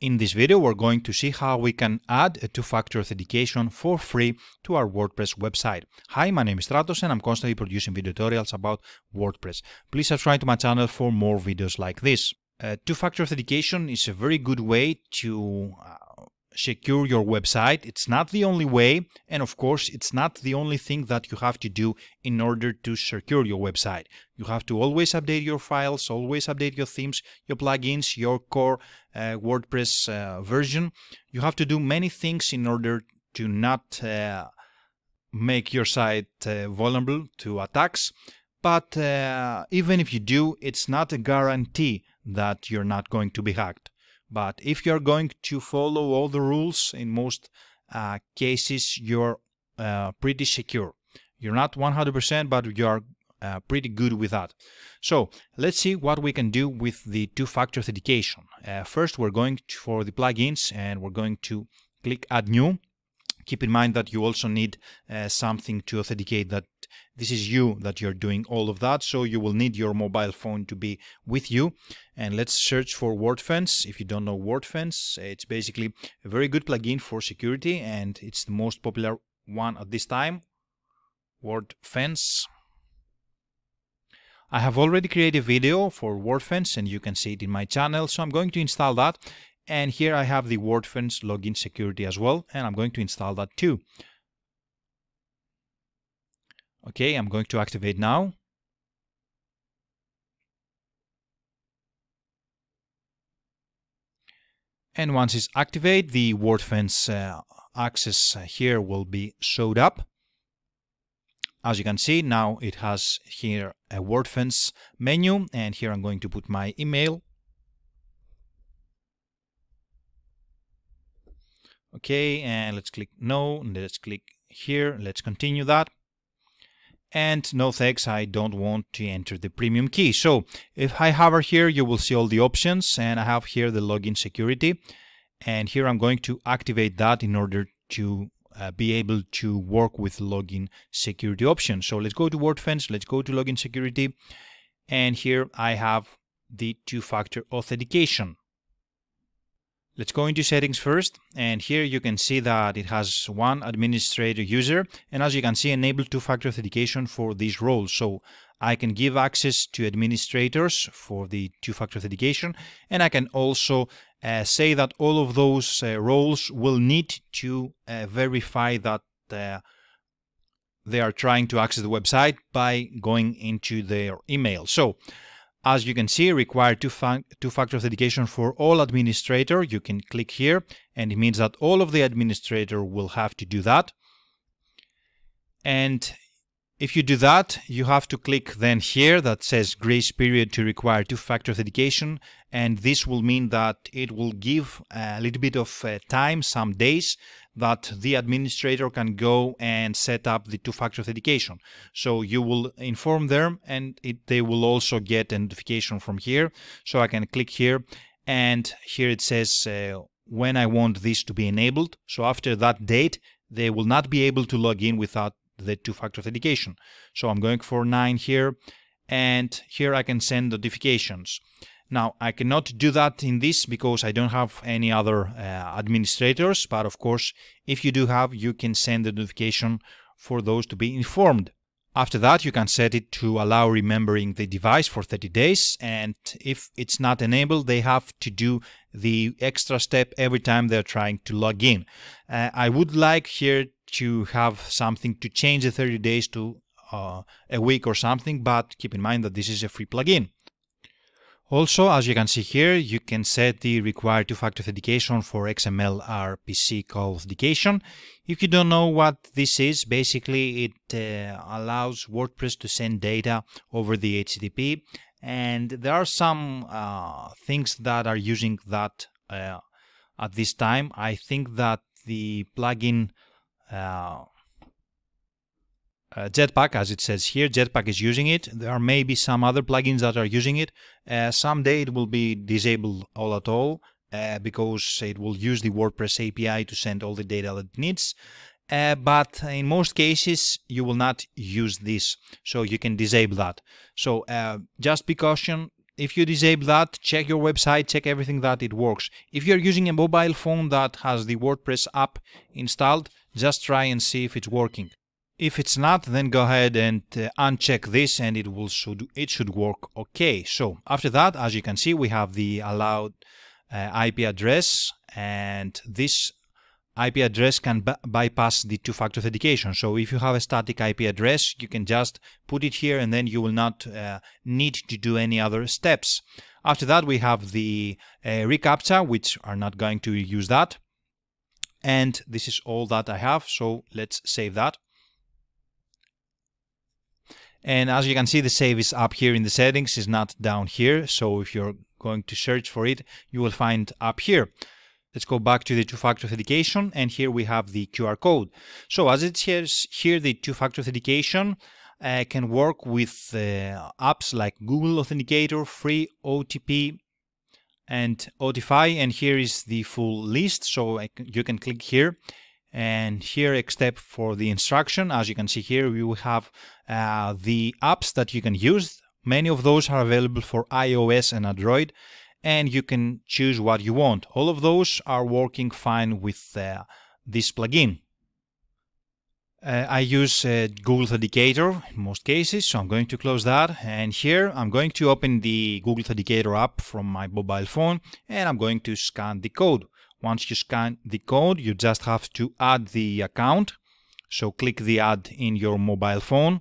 In this video, we're going to see how we can add a two-factor authentication for free to our WordPress website. Hi, my name is Stratos and I'm constantly producing video tutorials about WordPress. Please subscribe to my channel for more videos like this. Uh, two-factor authentication is a very good way to uh, secure your website. It's not the only way, and of course, it's not the only thing that you have to do in order to secure your website. You have to always update your files, always update your themes, your plugins, your core uh, WordPress uh, version. You have to do many things in order to not uh, make your site uh, vulnerable to attacks. But uh, even if you do, it's not a guarantee that you're not going to be hacked. But if you're going to follow all the rules, in most uh, cases, you're uh, pretty secure. You're not 100%, but you're uh, pretty good with that. So let's see what we can do with the two-factor authentication. Uh, first, we're going for the plugins and we're going to click Add New. Keep in mind that you also need uh, something to authenticate that this is you that you're doing all of that. So you will need your mobile phone to be with you. And let's search for WordFence. If you don't know WordFence, it's basically a very good plugin for security and it's the most popular one at this time. WordFence. I have already created a video for WordFence and you can see it in my channel. So I'm going to install that and here I have the WordFence login security as well, and I'm going to install that too. Okay, I'm going to activate now. And once it's activated, the WordFence uh, access here will be showed up. As you can see, now it has here a WordFence menu, and here I'm going to put my email okay and let's click no let's click here. Let's continue that. And no thanks I don't want to enter the premium key. So if I hover here you will see all the options and I have here the login security. And here I'm going to activate that in order to uh, be able to work with login security options. So let's go to WordFence let's go to login security. And here I have the two-factor authentication Let's go into settings first and here you can see that it has one administrator user and as you can see enable two-factor authentication for these roles. So I can give access to administrators for the two-factor authentication and I can also uh, say that all of those uh, roles will need to uh, verify that uh, they are trying to access the website by going into their email. So as you can see, require two-factor authentication for all administrator. You can click here and it means that all of the administrator will have to do that. And if you do that, you have to click then here that says grace period to require two-factor authentication. And this will mean that it will give a little bit of uh, time, some days, that the administrator can go and set up the two-factor authentication. So you will inform them and it, they will also get a notification from here. So I can click here and here it says uh, when I want this to be enabled. So after that date, they will not be able to log in without the two-factor authentication. So I'm going for 9 here, and here I can send notifications. Now, I cannot do that in this because I don't have any other uh, administrators, but of course, if you do have, you can send the notification for those to be informed. After that, you can set it to allow remembering the device for 30 days, and if it's not enabled, they have to do the extra step every time they're trying to log in. Uh, I would like here to have something to change the 30 days to uh, a week or something, but keep in mind that this is a free plugin. Also, as you can see here, you can set the required two-factor authentication for XML RPC call authentication. If you don't know what this is, basically it uh, allows WordPress to send data over the HTTP, and there are some uh, things that are using that uh, at this time. I think that the plugin uh, Jetpack, as it says here, Jetpack is using it. There are maybe some other plugins that are using it. Uh, someday it will be disabled all at all uh, because it will use the WordPress API to send all the data that it needs. Uh, but in most cases, you will not use this, so you can disable that. So uh, just be caution if you disable that, check your website, check everything that it works. If you're using a mobile phone that has the WordPress app installed, just try and see if it's working. If it's not, then go ahead and uh, uncheck this and it will should it should work okay. So after that, as you can see, we have the allowed uh, IP address and this IP address can bypass the two-factor authentication. So if you have a static IP address, you can just put it here and then you will not uh, need to do any other steps. After that, we have the uh, reCAPTCHA, which are not going to use that. And this is all that I have, so let's save that. And as you can see, the save is up here in the settings, is not down here. So if you're going to search for it, you will find up here. Let's go back to the two-factor authentication, and here we have the QR code. So as it says here, the two-factor authentication uh, can work with uh, apps like Google Authenticator, Free OTP, and Authify, and here is the full list. So you can click here and here except for the instruction as you can see here we have uh, the apps that you can use many of those are available for iOS and Android and you can choose what you want all of those are working fine with uh, this plugin uh, I use uh, Google Authenticator in most cases, so I'm going to close that. And here I'm going to open the Google Authenticator app from my mobile phone and I'm going to scan the code. Once you scan the code, you just have to add the account. So click the add in your mobile phone.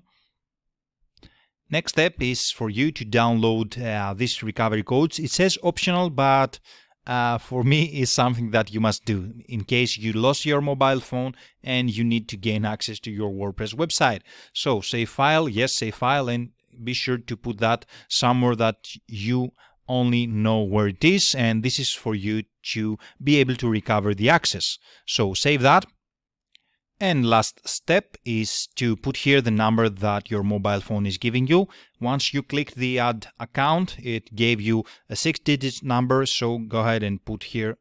Next step is for you to download uh, this recovery codes. It says optional, but uh, for me is something that you must do in case you lost your mobile phone and you need to gain access to your WordPress website. So save file, yes, save file, and be sure to put that somewhere that you only know where it is and this is for you to be able to recover the access. So save that. And last step is to put here the number that your mobile phone is giving you. Once you click the add account, it gave you a six digit number. So go ahead and put here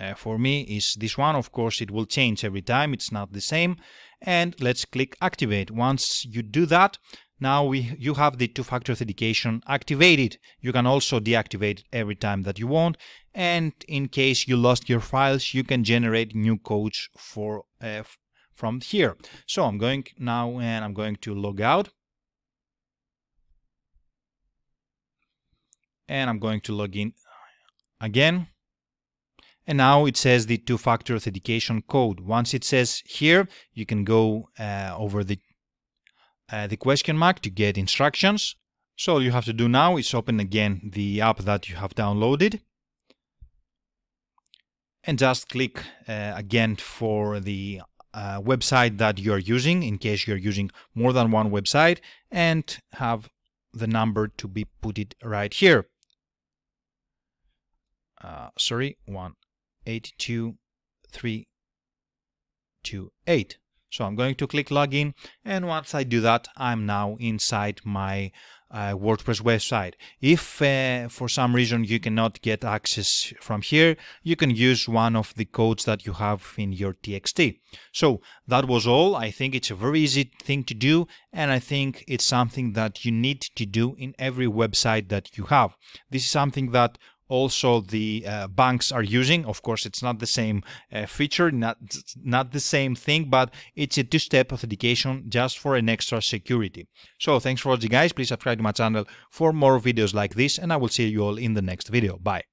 uh, for me is this one. Of course, it will change every time. It's not the same. And let's click activate. Once you do that, now we, you have the two-factor authentication activated. You can also deactivate it every time that you want. And in case you lost your files, you can generate new codes for uh, from here. So I'm going now and I'm going to log out. And I'm going to log in again. And now it says the two-factor authentication code. Once it says here, you can go uh, over the uh, the question mark to get instructions. So all you have to do now is open again the app that you have downloaded and just click uh, again for the uh, website that you're using in case you're using more than one website and have the number to be put it right here. Uh, sorry, one eight two three two eight. So I'm going to click login and once I do that I'm now inside my uh, WordPress website. If uh, for some reason you cannot get access from here, you can use one of the codes that you have in your TXT. So that was all. I think it's a very easy thing to do and I think it's something that you need to do in every website that you have. This is something that also the uh, banks are using. Of course, it's not the same uh, feature, not not the same thing, but it's a two-step authentication just for an extra security. So thanks for watching, guys. Please subscribe to my channel for more videos like this, and I will see you all in the next video. Bye.